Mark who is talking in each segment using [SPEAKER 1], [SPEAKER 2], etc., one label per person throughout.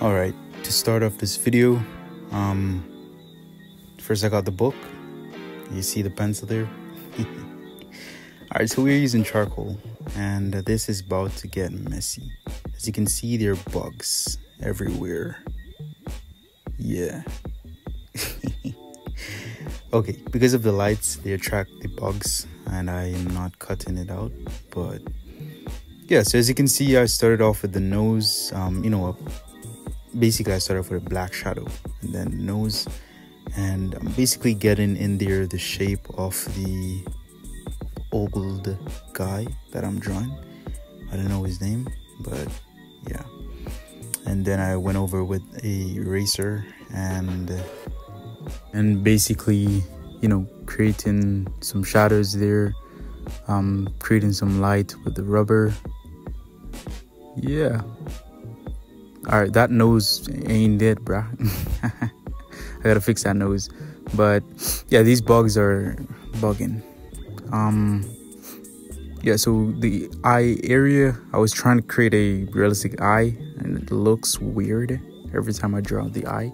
[SPEAKER 1] all right to start off this video um first i got the book. You see the pencil there? All right so we're using charcoal and this is about to get messy. As you can see there are bugs everywhere. Yeah. Okay because of the lights they attract the bugs and i am not cutting it out but yeah so as you can see i started off with the nose um you know basically I started off with a black shadow and then nose and I'm basically getting in there the shape of the old guy that I'm drawing. I don't know his name, but yeah. And then I went over with a eraser and and basically, you know, creating some shadows there, um, creating some light with the rubber. Yeah, all right that nose ain't it bruh. I gotta fix that nose. But yeah these bugs are bugging. Um yeah so the eye area i was trying to create a realistic eye and it looks weird every time i draw the eye.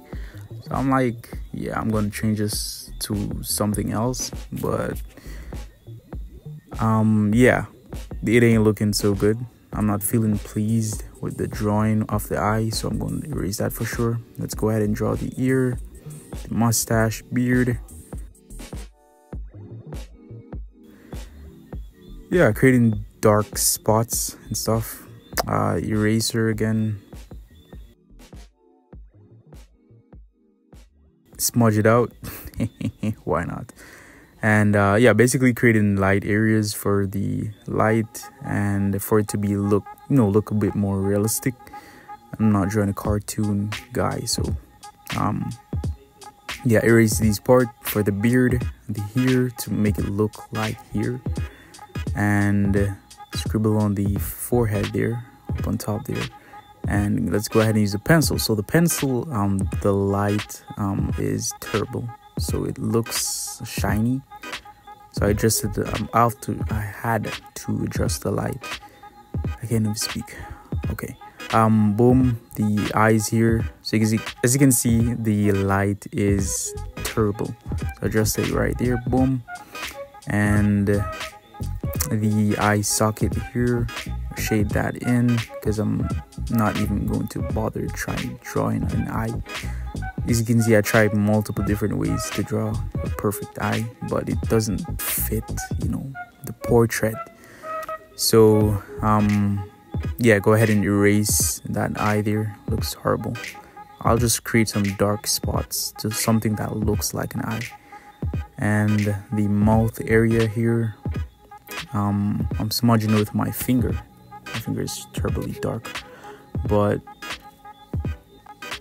[SPEAKER 1] So i'm like yeah i'm gonna change this to something else but um yeah it ain't looking so good I'm not feeling pleased with the drawing of the eye, so I'm going to erase that for sure. Let's go ahead and draw the ear, the mustache, beard. Yeah, creating dark spots and stuff. Uh, eraser again. Smudge it out. Why not? And uh, yeah basically creating light areas for the light and for it to be look you know look a bit more realistic. I'm not drawing a cartoon guy so um yeah erase these part for the beard the hair to make it look like here. And scribble on the forehead there up on top there. And let's go ahead and use a pencil. So the pencil um the light um is terrible so it looks shiny so i adjusted um, i have to i had to adjust the light. I can't even speak. Okay. Um boom the eyes here. So you, as you can see the light is terrible. So adjust it right there boom. And the eye socket here shade that in because i'm not even going to bother trying drawing an eye as you can see, I tried multiple different ways to draw a perfect eye, but it doesn't fit, you know, the portrait. So, um, yeah, go ahead and erase that eye there. Looks horrible. I'll just create some dark spots to something that looks like an eye. And the mouth area here, um, I'm smudging it with my finger. My finger is terribly dark, but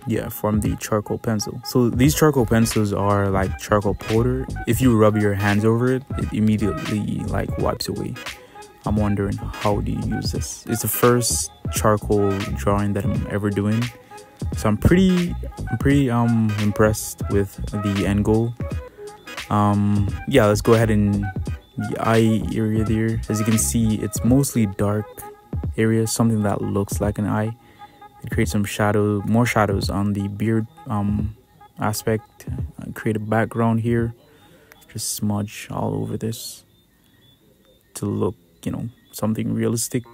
[SPEAKER 1] yeah from the charcoal pencil. So these charcoal pencils are like charcoal powder. If you rub your hands over it it immediately like wipes away. I'm wondering how do you use this? It's the first charcoal drawing that i'm ever doing. So i'm pretty i'm pretty um impressed with the end goal. Um yeah let's go ahead and the eye area there. As you can see it's mostly dark area something that looks like an eye create some shadow more shadows on the beard um, aspect. Create a background here just smudge all over this to look you know something realistic.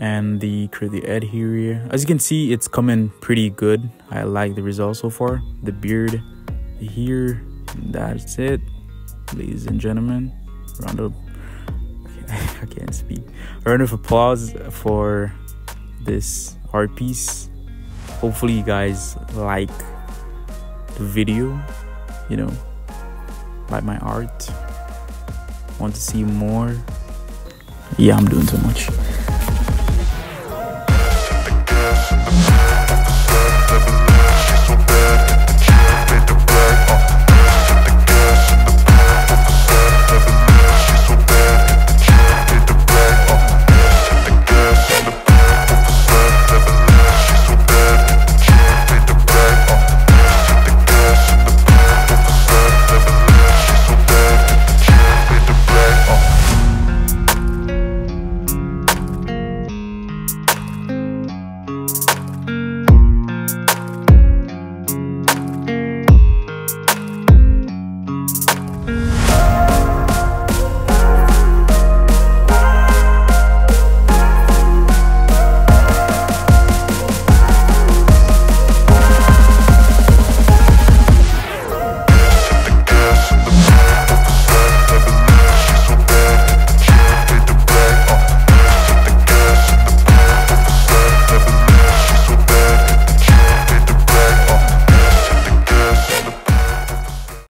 [SPEAKER 1] And the create the head here as you can see it's coming pretty good. I like the result so far. The beard here that's it ladies and gentlemen. Round of i can't speak. A round of applause for this art piece hopefully you guys like the video you know like my art. Want to see more? Yeah i'm doing so much